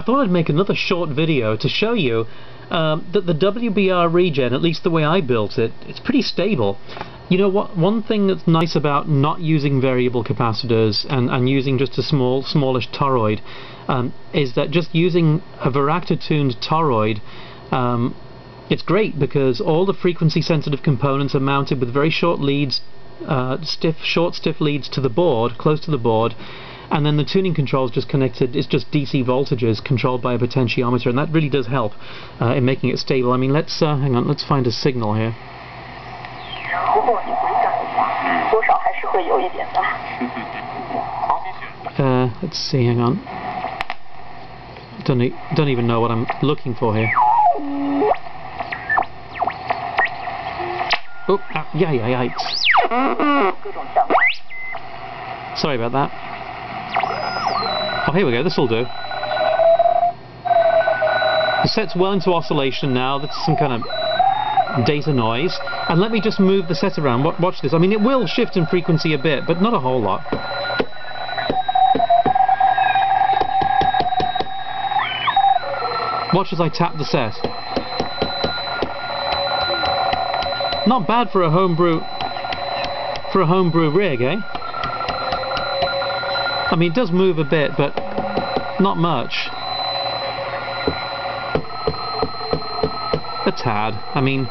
I thought I'd make another short video to show you um, that the WBR regen, at least the way I built it, it's pretty stable. You know what? One thing that's nice about not using variable capacitors and, and using just a small, smallish toroid um, is that just using a Varactor-tuned toroid um, it's great because all the frequency sensitive components are mounted with very short leads, uh, stiff, short stiff leads to the board, close to the board, and then the tuning control is just connected, it's just DC voltages controlled by a potentiometer, and that really does help uh, in making it stable. I mean, let's, uh, hang on, let's find a signal here. Uh, let's see, hang on. Don't, e don't even know what I'm looking for here. Oh, ah, yeah, yeah, yikes. Sorry about that. Oh, here we go, this'll do. The set's well into oscillation now, that's some kind of data noise. And let me just move the set around, watch this. I mean, it will shift in frequency a bit, but not a whole lot. Watch as I tap the set. Not bad for a homebrew for a homebrew rig, eh? I mean, it does move a bit, but not much. A tad. I mean,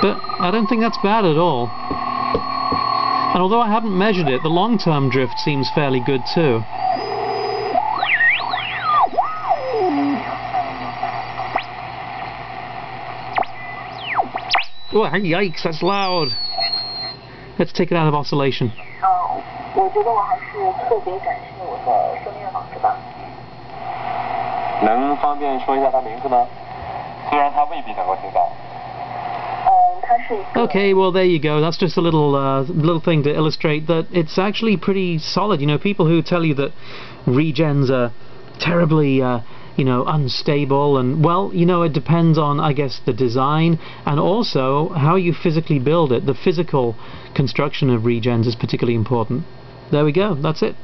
but I don't think that's bad at all. And although I haven't measured it, the long-term drift seems fairly good too. Oh, yikes, that's loud. Let's take it out of oscillation. Okay, well there you go. That's just a little uh, little thing to illustrate that it's actually pretty solid. You know, people who tell you that regens are terribly uh, you know, unstable and, well, you know, it depends on, I guess, the design and also how you physically build it. The physical construction of regens is particularly important. There we go, that's it.